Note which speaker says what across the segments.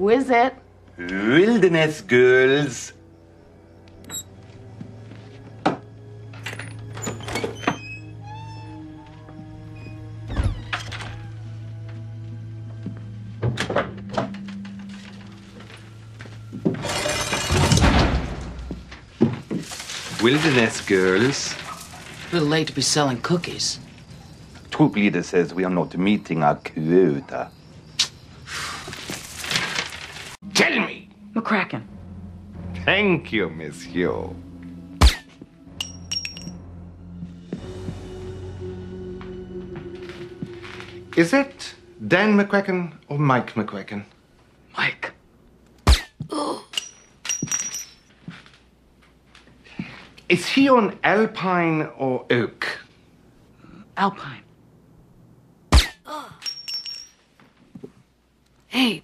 Speaker 1: Who is it?
Speaker 2: Wilderness Girls. Wilderness Girls.
Speaker 3: A little late to be selling cookies.
Speaker 2: Troop leader says we are not meeting our quota. Me!
Speaker 3: McCracken.
Speaker 2: Thank you, monsieur. Is it Dan McQuacken or Mike McQuacken?
Speaker 3: Mike.
Speaker 2: Is he on Alpine or Oak?
Speaker 3: Alpine.
Speaker 1: Hey,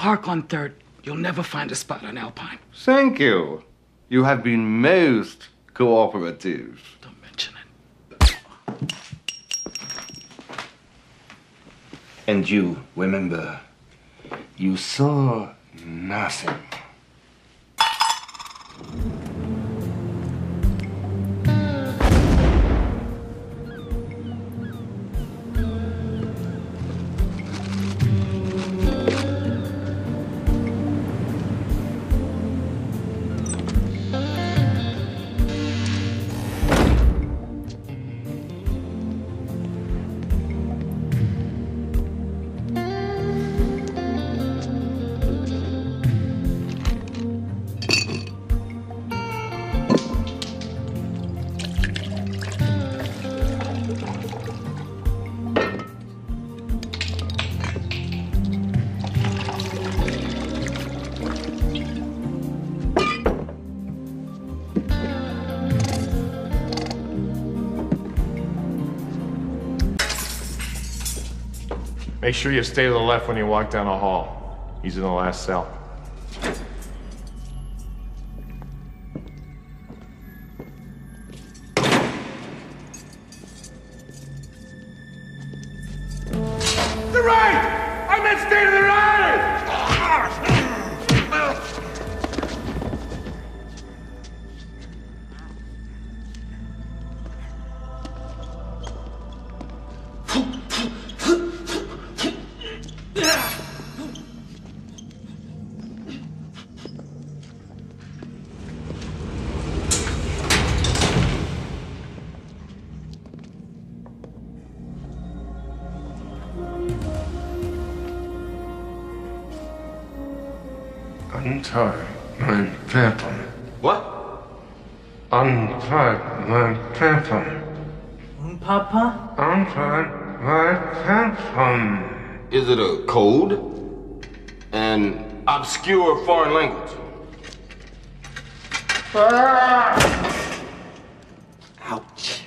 Speaker 3: Park on third. You'll never find a spot on Alpine.
Speaker 2: Thank you. You have been most cooperative.
Speaker 3: Don't mention it.
Speaker 2: And you, remember, you saw nothing.
Speaker 4: Make sure you stay to the left when you walk down the hall. He's in the last cell.
Speaker 5: Untie my phantom.
Speaker 2: What?
Speaker 5: Untie my phantom.
Speaker 3: Papa?
Speaker 5: Untie my phantom.
Speaker 6: Is it a code? An obscure foreign language? Ah! Ouch.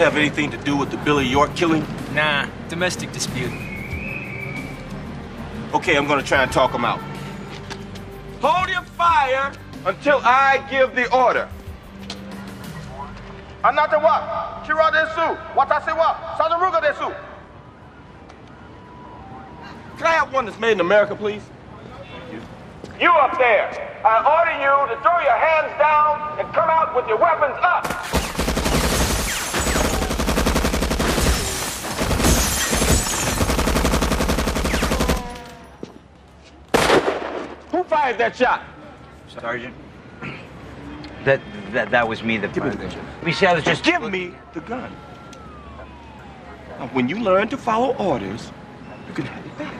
Speaker 6: Have anything to do with the Billy York killing?
Speaker 7: Nah, domestic dispute.
Speaker 6: Okay, I'm gonna try and talk him out. Hold your fire until I give the order. Anata wa, chira desu, watashi wa, sadaruga desu. Can I have one that's made in America, please? You up there, I order you to throw your hands down and come out with your weapons up. Fired that shot?
Speaker 7: Sergeant. That that that was me. The
Speaker 6: Give me the gun.
Speaker 7: We see, I was just
Speaker 6: Give me the gun. Now, when you learn to follow orders, you can have it back.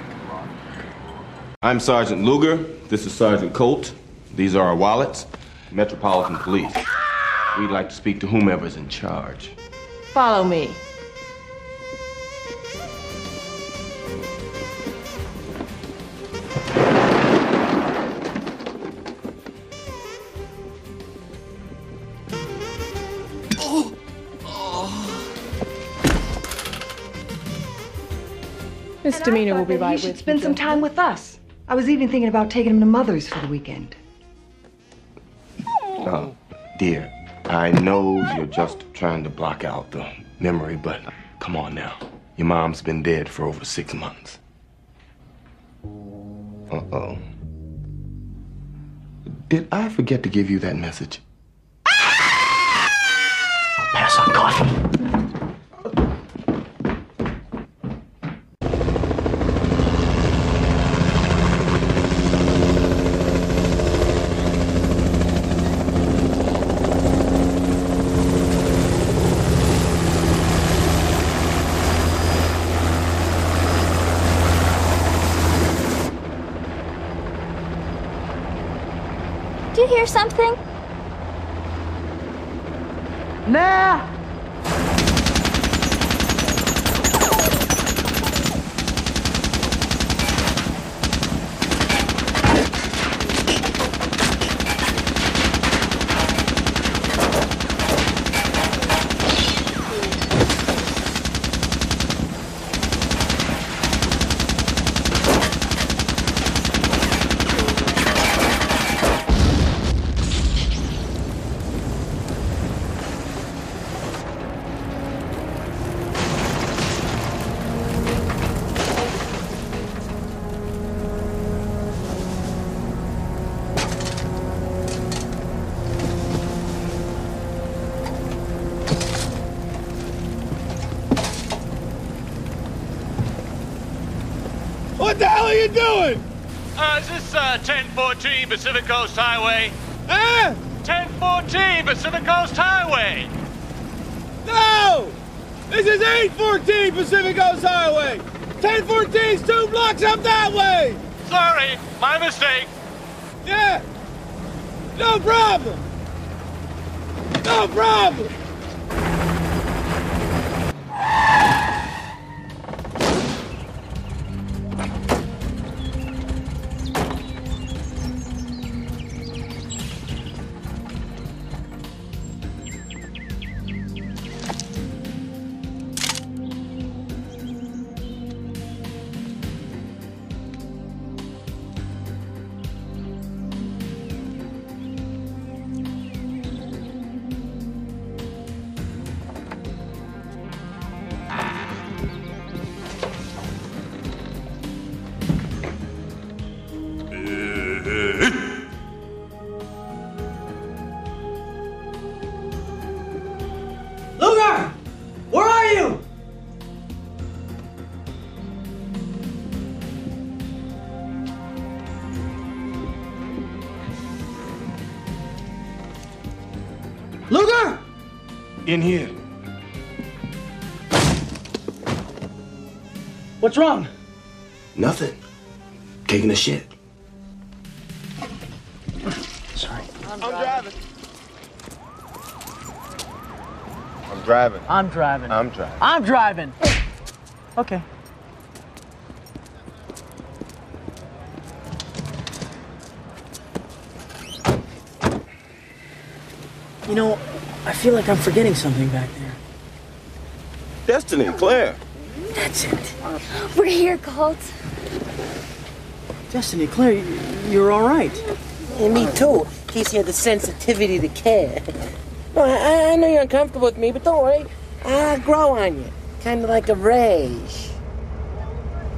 Speaker 6: I'm Sergeant Luger. This is Sergeant Colt. These are our wallets. Metropolitan Police. We'd like to speak to whomever's in charge.
Speaker 1: Follow me. Misdemeanor will be right
Speaker 8: he
Speaker 1: with
Speaker 8: should
Speaker 1: you,
Speaker 8: spend some
Speaker 1: Jim.
Speaker 8: time with us. I was even thinking about taking him to Mother's for the weekend.
Speaker 9: Oh, dear, I know you're just trying to block out the memory, but come on now. Your mom's been dead for over six months. Uh oh. Did I forget to give you that message? Pass on coffee.
Speaker 10: Hear something?
Speaker 1: Nah.
Speaker 11: Doing?
Speaker 12: Uh, is this uh, 1014 Pacific Coast Highway?
Speaker 11: Huh?
Speaker 12: 1014 Pacific Coast Highway!
Speaker 11: No! This is 814 Pacific Coast Highway. 1014's two blocks up that way.
Speaker 12: Sorry, my mistake.
Speaker 11: Yeah. No problem. No problem.
Speaker 9: In here.
Speaker 13: What's wrong?
Speaker 9: Nothing. Taking a shit.
Speaker 13: Sorry.
Speaker 11: I'm driving.
Speaker 6: I'm driving.
Speaker 13: I'm driving.
Speaker 6: I'm driving.
Speaker 13: I'm driving. Okay. You know, I feel like I'm forgetting something back there.
Speaker 9: Destiny, Claire.
Speaker 13: That's it.
Speaker 10: We're here, Colt.
Speaker 13: Destiny, Claire, you're all right.
Speaker 14: And me too, in case you had the sensitivity to care. No, I, I know you're uncomfortable with me, but don't worry. I'll grow on you. Kind of like a rage.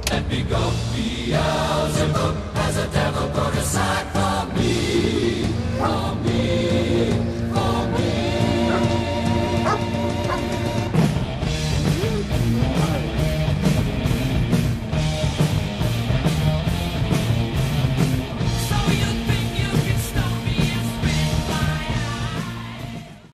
Speaker 11: Let me go. Beelzebub has a devil put aside for